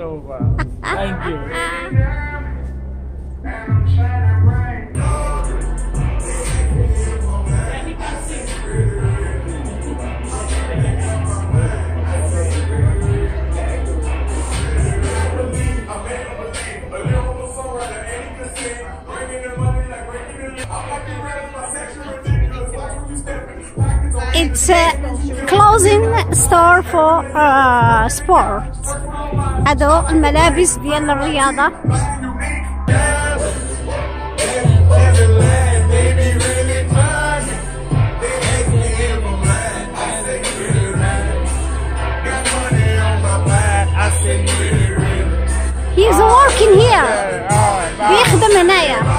so far. Thank you. It's a clothing store for uh, sport. هادو الملابس ديال الرياضة He's working here بيخدم هنايا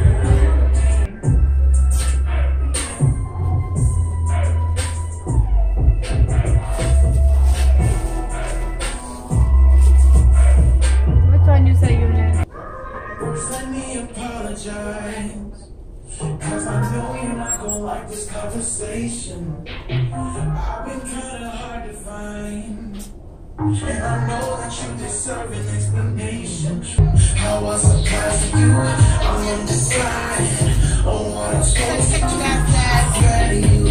apologize. Cause I know you're not gonna like this conversation. I've been kinda hard to find. And I know that you deserve an explanation. How was I past you? I'm undecided on oh, what I'm supposed to do. You.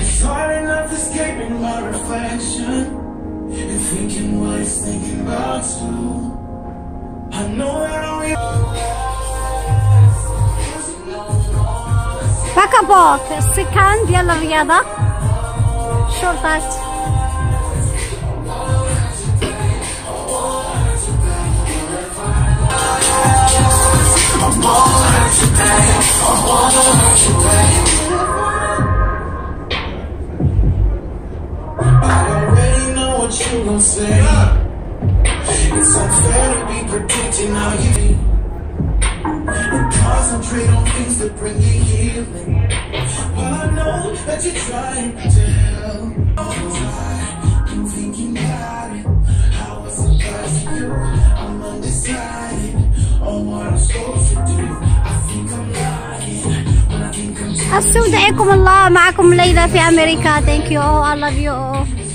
It's hard enough escaping my reflection. And thinking what he's thinking about you. I know that all Akabok, Sikan Bielorjada, Shortat. Say. It's unfair to be predicting how you And concentrate on things that bring you healing. Well, I know that you're trying to help. I'm thinking about it. How I surprised you. I'm undecided on what I'm supposed to do. I think I'm lying when I think I'm استودعكم الله معكم ليلى في امريكا ثانك يو I love you